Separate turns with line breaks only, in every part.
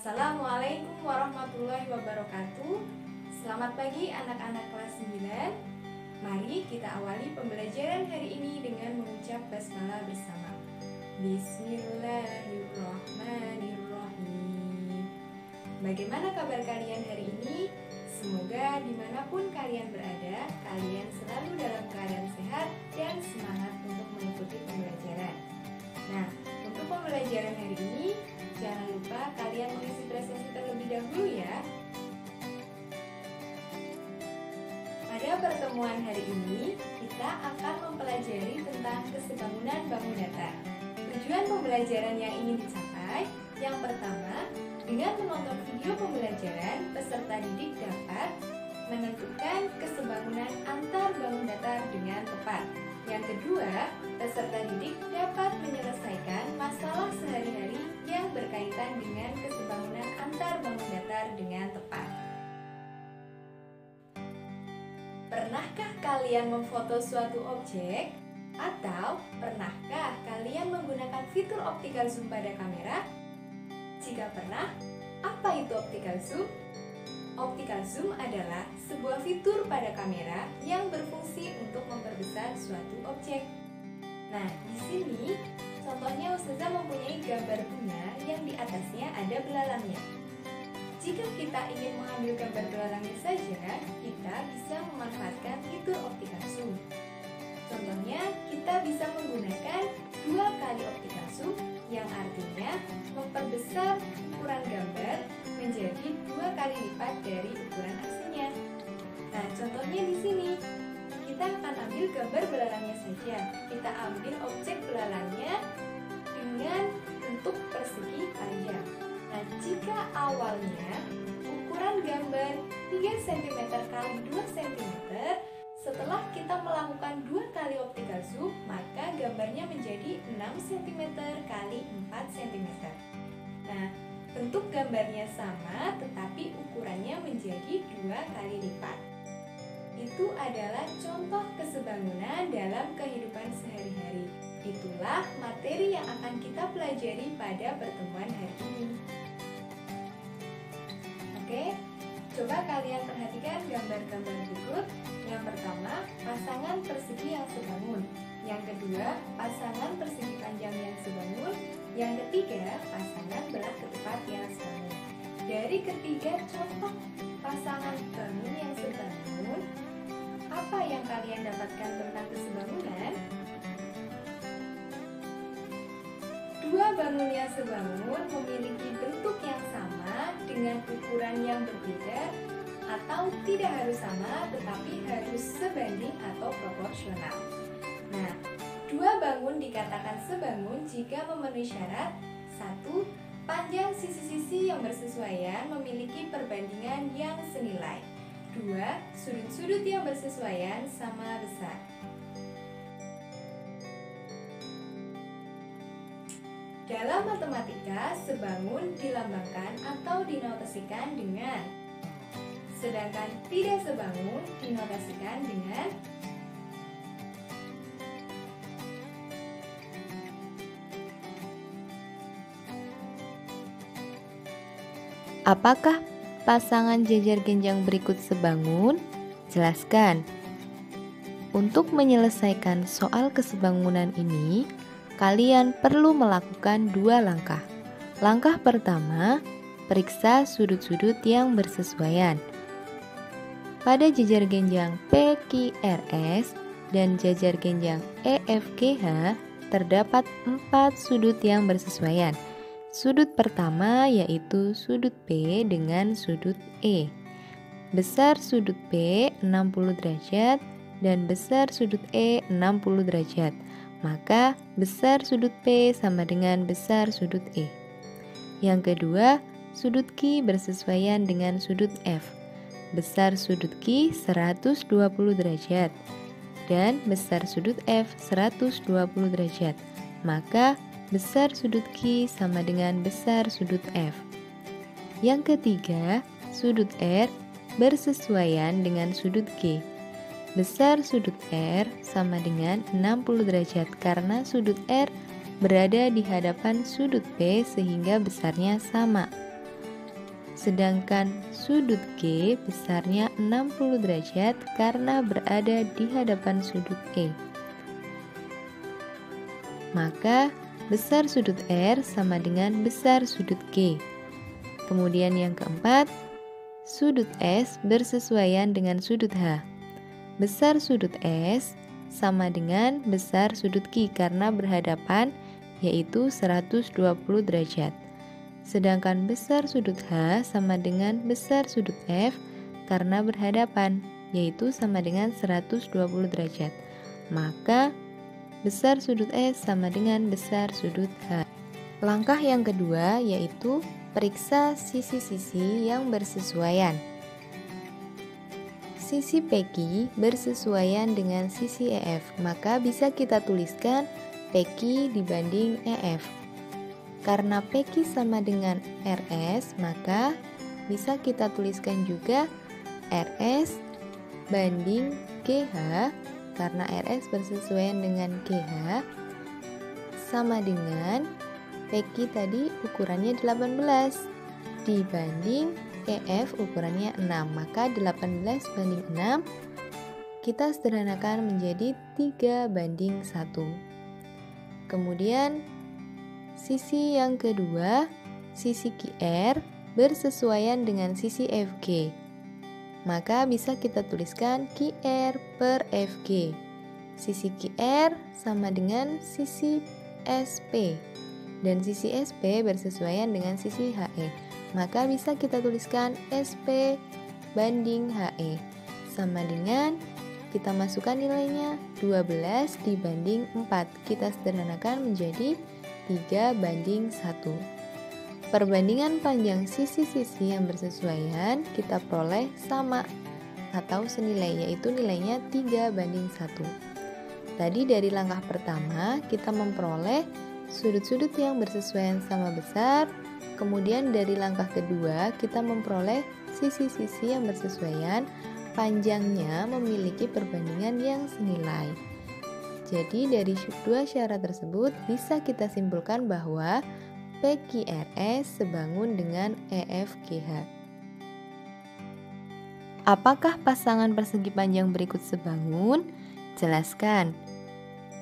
Assalamualaikum warahmatullahi wabarakatuh. Selamat pagi anak-anak kelas 9 Mari kita awali pembelajaran hari ini dengan mengucap basmalah bersama. Bismillahirrahmanirrahim. Bagaimana kabar kalian hari ini? Semoga di mana pun kalian berada, kalian selalu dalam keadaan sehat dan semangat untuk Pada pertemuan hari ini, kita akan mempelajari tentang kesebangunan bangun datar. Tujuan pembelajaran yang ingin dicapai, yang pertama, dengan menonton video pembelajaran, peserta didik dapat menentukan kesebangunan antar bangun datar dengan tepat. Yang kedua, peserta kalian memfoto suatu objek? Atau pernahkah kalian menggunakan fitur optical zoom pada kamera? Jika pernah, apa itu optical zoom? Optical zoom adalah sebuah fitur pada kamera yang berfungsi untuk memperbesar suatu objek. Nah, di sini Contohnya Ustazah mempunyai gambar bunga yang di atasnya ada belalangnya. Jika kita ingin mengambil gambar belalangnya saja, kita bisa memanfaatkan fitur optical zoom. Contohnya, kita bisa menggunakan dua kali optical zoom yang artinya memperbesar ukuran gambar menjadi dua kali lipat dari ukuran aslinya. Nah, contohnya di sini kita akan ambil gambar belalangnya saja. Kita ambil objek belalangnya setelah kita melakukan dua kali optical zoom, maka gambarnya menjadi 6 cm kali 4 cm. Nah, bentuk gambarnya sama, tetapi ukurannya menjadi dua kali lipat. Itu adalah contoh kesebangunan dalam kehidupan sehari-hari. Itulah materi yang akan kita pelajari pada pertemuan hari ini. Coba kalian perhatikan gambar-gambar berikut. Yang pertama, pasangan persegi yang sebangun. Yang kedua, pasangan persegi panjang yang sebangun. Yang ketiga, pasangan belah ketupat yang sebangun. Dari ketiga contoh pasangan bangun yang sebangun, apa yang kalian dapatkan tentang kesebangunan? Dua bangun yang sebangun memiliki bentuk yang sama dengan ukuran yang berbeda atau tidak harus sama tetapi harus sebanding atau proporsional. Nah, dua bangun dikatakan sebangun jika memenuhi syarat satu Panjang sisi-sisi yang bersesuaian memiliki perbandingan yang senilai. Dua, sudut-sudut yang bersesuaian sama besar. Dalam matematika, sebangun dilambangkan atau dinotasikan dengan sedangkan tidak sebangun dinotasikan dengan
Apakah pasangan jajar genjang berikut sebangun? Jelaskan. Untuk menyelesaikan soal kesebangunan ini, kalian perlu melakukan dua langkah. Langkah pertama, periksa sudut-sudut yang bersesuaian. Pada jajar genjang PQRS dan jajar genjang EFGH terdapat empat sudut yang bersesuaian. Sudut pertama yaitu sudut P dengan sudut E. Besar sudut P 60 derajat dan besar sudut E 60 derajat maka besar sudut P sama dengan besar sudut E. Yang kedua, sudut Q bersesuaian dengan sudut F. Besar sudut Q 120 derajat dan besar sudut F 120 derajat. Maka besar sudut Q sama dengan besar sudut F. Yang ketiga, sudut R bersesuaian dengan sudut G. Besar sudut R sama dengan 60 derajat karena sudut R berada di hadapan sudut P sehingga besarnya sama. sedangkan sudut G besarnya 60 derajat karena berada di hadapan sudut E. Maka besar sudut R sama dengan besar sudut G. Kemudian yang keempat, sudut S bersesuaian dengan sudut H. Besar sudut S sama dengan besar sudut Q karena berhadapan yaitu 120 derajat. Sedangkan besar sudut H sama dengan besar sudut F karena berhadapan yaitu sama dengan 120 derajat. Maka besar sudut S sama dengan besar sudut H. Langkah yang kedua yaitu Periksa sisi-sisi yang bersesuaian. Sisi PQ bersesuaian dengan sisi EF, maka bisa kita tuliskan PQ dibanding EF. Karena PQ sama dengan RS, maka bisa kita tuliskan juga RS banding GH karena RS bersesuaian dengan GH sama dengan PQ tadi ukurannya 18 dibanding EF ukurannya 6 maka 18 banding 6 kita sederhanakan menjadi 3 banding 1 kemudian sisi yang kedua sisi QR bersesuaian dengan sisi FG maka bisa kita tuliskan QR per FG sisi QR sama dengan sisi SP dan sisi SP bersesuaian dengan sisi HE. Maka bisa kita tuliskan SP banding HE sama dengan kita masukkan nilainya 12 dibanding 4. Kita sederhanakan menjadi 3 banding 1. Perbandingan panjang sisi-sisi yang bersesuaian kita peroleh sama atau senilai yaitu nilainya 3 banding 1. Tadi dari langkah pertama kita memperoleh sudut-sudut yang bersesuaian sama besar. Kemudian dari langkah kedua, kita memperoleh sisi-sisi yang bersesuaian, panjangnya memiliki perbandingan yang senilai. Jadi dari dua syarat tersebut bisa kita simpulkan bahwa PQRS sebangun dengan EFGH. Apakah pasangan persegi panjang berikut sebangun? Jelaskan.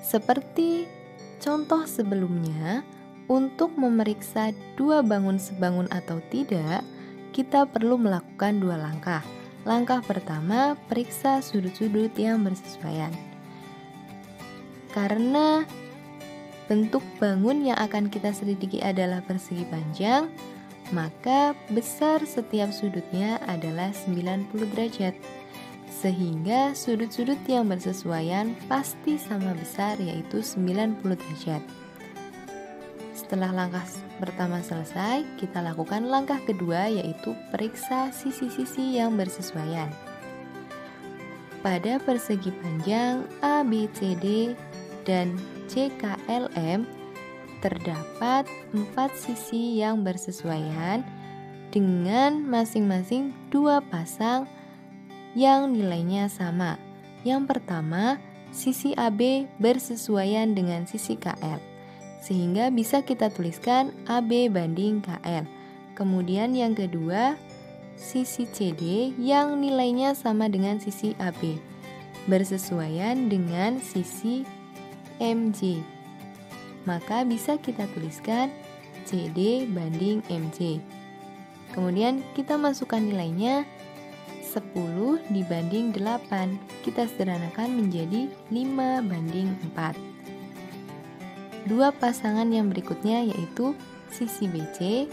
Seperti Contoh sebelumnya, untuk memeriksa dua bangun sebangun atau tidak, kita perlu melakukan dua langkah. Langkah pertama, periksa sudut-sudut yang bersesuaian. Karena bentuk bangun yang akan kita selidiki adalah persegi panjang, maka besar setiap sudutnya adalah 90 derajat sehingga sudut-sudut yang bersesuaian pasti sama besar yaitu 90 derajat. Setelah langkah pertama selesai, kita lakukan langkah kedua yaitu periksa sisi-sisi yang bersesuaian. Pada persegi panjang ABCD dan CKLM terdapat empat sisi yang bersesuaian dengan masing-masing dua pasang yang nilainya sama. Yang pertama, sisi AB bersesuaian dengan sisi KL, sehingga bisa kita tuliskan AB banding KL. Kemudian yang kedua, sisi CD yang nilainya sama dengan sisi AB, bersesuaian dengan sisi MJ. Maka bisa kita tuliskan CD banding MJ. Kemudian kita masukkan nilainya 10 dibanding 8 kita sederhanakan menjadi 5 banding 4 dua pasangan yang berikutnya yaitu sisi BC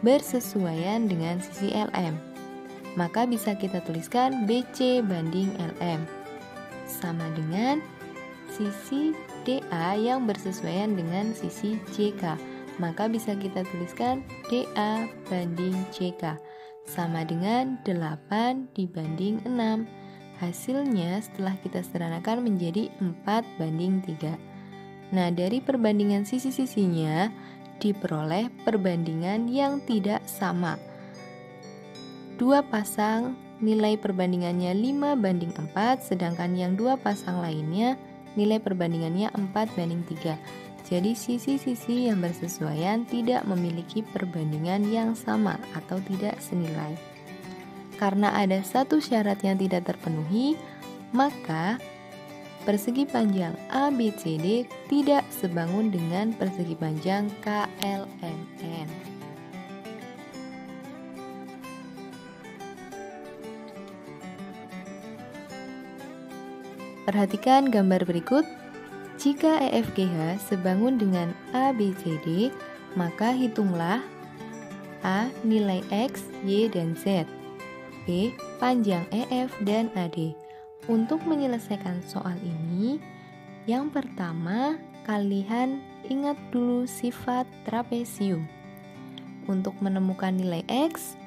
bersesuaian dengan sisi LM maka bisa kita tuliskan BC banding LM sama dengan sisi DA yang bersesuaian dengan sisi JK maka bisa kita tuliskan DA banding JK sama dengan 8 dibanding 6. Hasilnya setelah kita sederhanakan menjadi 4 banding 3. Nah, dari perbandingan sisi-sisinya diperoleh perbandingan yang tidak sama. Dua pasang nilai perbandingannya 5 banding 4, sedangkan yang dua pasang lainnya nilai perbandingannya 4 banding 3. Jadi sisi-sisi yang bersesuaian tidak memiliki perbandingan yang sama atau tidak senilai. Karena ada satu syarat yang tidak terpenuhi, maka persegi panjang ABCD tidak sebangun dengan persegi panjang KLMN. Perhatikan gambar berikut. Jika EFGH sebangun dengan ABCD, maka hitunglah A. Nilai X, Y, dan Z B. Panjang EF dan AD Untuk menyelesaikan soal ini, yang pertama, kalian ingat dulu sifat trapesium. Untuk menemukan nilai X,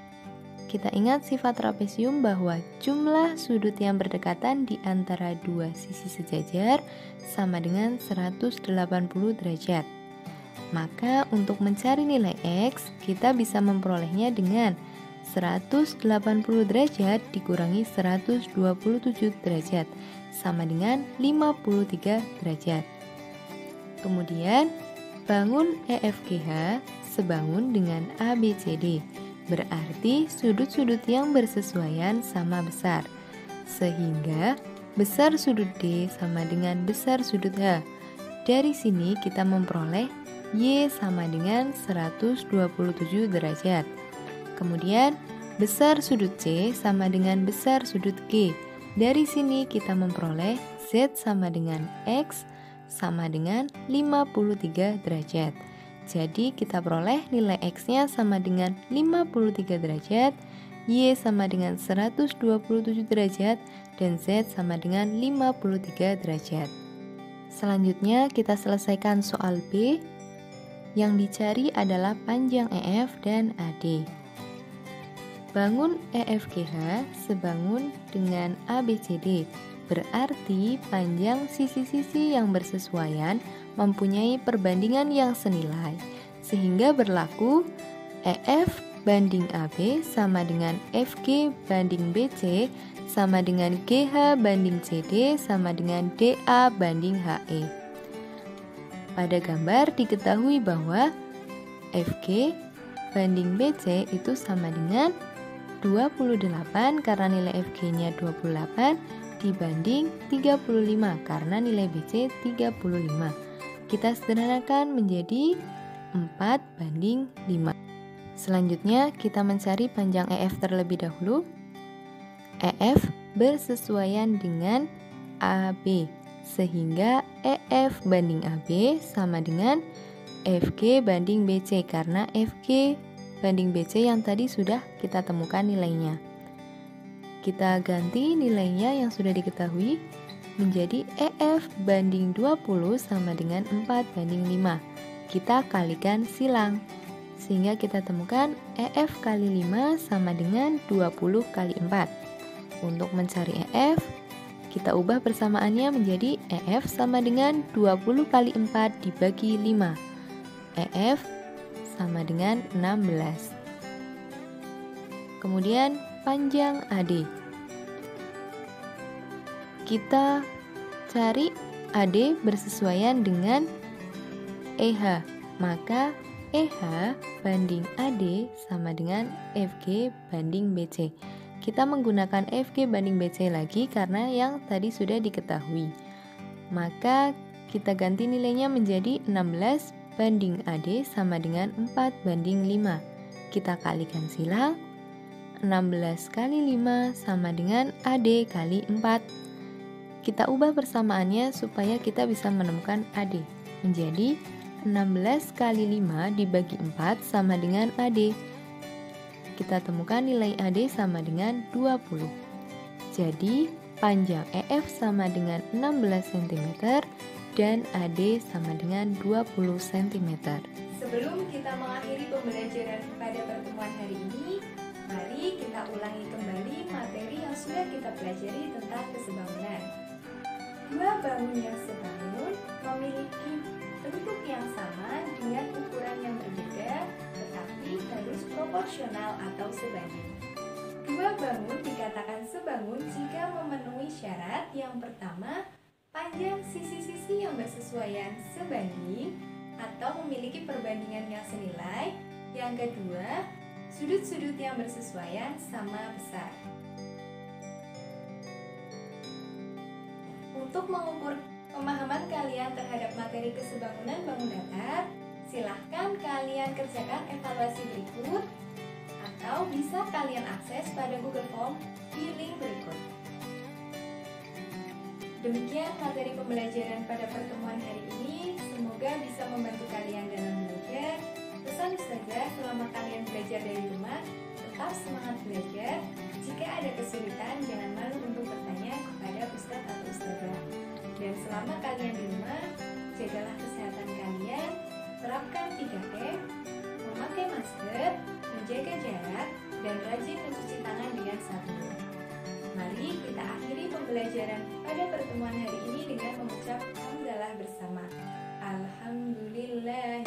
kita ingat sifat trapesium bahwa jumlah sudut yang berdekatan di antara dua sisi sejajar sama dengan 180 derajat. Maka untuk mencari nilai X, kita bisa memperolehnya dengan 180 derajat dikurangi 127 derajat sama dengan 53 derajat. Kemudian, bangun EFGH sebangun dengan ABCD berarti sudut-sudut yang bersesuaian sama besar. Sehingga besar sudut D sama dengan besar sudut H. Dari sini kita memperoleh Y sama dengan 127 derajat. Kemudian besar sudut C sama dengan besar sudut G. Dari sini kita memperoleh Z sama dengan X sama dengan 53 derajat. Jadi kita peroleh nilai X-nya sama dengan 53 derajat, Y sama dengan 127 derajat, dan Z sama dengan 53 derajat. Selanjutnya kita selesaikan soal B. Yang dicari adalah panjang EF dan AD. Bangun EFGH sebangun dengan ABCD, berarti panjang sisi-sisi yang bersesuaian mempunyai perbandingan yang senilai, sehingga berlaku EF banding AB sama dengan FG banding BC sama dengan GH banding CD sama dengan DA banding HE. Pada gambar diketahui bahwa FG banding BC itu sama dengan 28 karena nilai FG-nya 28 dibanding 35 karena nilai BC 35 kita sederhanakan menjadi 4 banding 5. Selanjutnya kita mencari panjang EF terlebih dahulu. EF bersesuaian dengan AB sehingga EF banding AB sama dengan FG banding BC karena FG banding BC yang tadi sudah kita temukan nilainya. Kita ganti nilainya yang sudah diketahui menjadi EF banding 20 sama dengan 4 banding 5. Kita kalikan silang. Sehingga kita temukan EF kali 5 sama dengan 20 kali 4. Untuk mencari EF, kita ubah persamaannya menjadi EF sama dengan 20 kali 4 dibagi 5. EF sama dengan 16. Kemudian panjang AD kita cari AD bersesuaian dengan EH. Maka EH banding AD sama dengan FG banding BC. Kita menggunakan FG banding BC lagi karena yang tadi sudah diketahui. Maka kita ganti nilainya menjadi 16 banding AD sama dengan 4 banding 5. Kita kalikan silang. 16 kali 5 sama dengan AD kali 4 kita ubah persamaannya supaya kita bisa menemukan AD menjadi 16 kali 5 dibagi 4 sama dengan AD. Kita temukan nilai AD sama dengan 20. Jadi, panjang EF sama dengan 16 cm dan AD sama dengan 20 cm.
Sebelum kita mengakhiri pembelajaran pada pertemuan hari ini, mari kita ulangi kembali materi yang sudah kita pelajari tentang kesebangunan. Dua bangun yang sebangun memiliki bentuk yang sama dengan ukuran yang berbeda, tetapi harus proporsional atau sebanding. Dua bangun dikatakan sebangun jika memenuhi syarat yang pertama, yang sisi-sisi yang bersesuaian sebanding atau memiliki perbandingan yang senilai. Yang kedua, sudut-sudut yang bersesuaian sama besar. Untuk mengukur pemahaman kalian terhadap materi kesebangunan bangun datar, silahkan kalian kerjakan evaluasi berikut atau bisa kalian akses pada Google Form di link berikut. Demikian materi pembelajaran pada pertemuan hari ini. Semoga bisa membantu kalian dalam belajar. Pesan saja selama kalian belajar dari rumah, tetap semangat belajar. Jika ada kesulitan, jangan malu untuk bertanya kepada ustadz atau ustazah. Dan selama kalian di rumah, jagalah kesehatan kalian, terapkan 3M, memakai masker, menjaga jarak, dan rajin pembelajaran pada pertemuan hari ini dengan mengucap hamdalah bersama. Alhamdulillah.